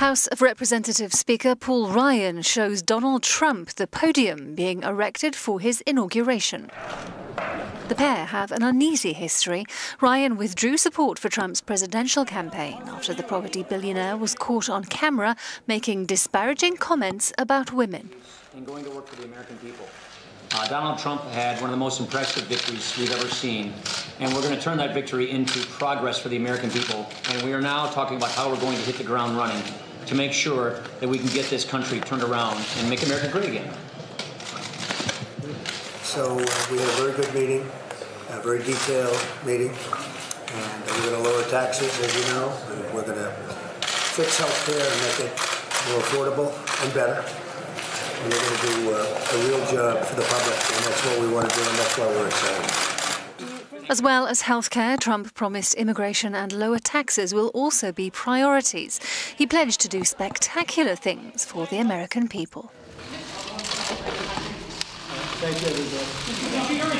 House of Representatives Speaker Paul Ryan shows Donald Trump the podium being erected for his inauguration. The pair have an uneasy history. Ryan withdrew support for Trump's presidential campaign after the property billionaire was caught on camera making disparaging comments about women. And going to work for the American people. Uh, Donald Trump had one of the most impressive victories we've ever seen, and we're going to turn that victory into progress for the American people. And we are now talking about how we're going to hit the ground running to make sure that we can get this country turned around and make America great again. So uh, we had a very good meeting, a very detailed meeting, and we're going to lower taxes, as you know, and we're going to fix health care and make it more affordable and better. And we're going to do uh, a real job for the public, and that's what we want to do, and that's why we're excited. As well as healthcare, Trump promised immigration and lower taxes will also be priorities. He pledged to do spectacular things for the American people. Thank you, everybody.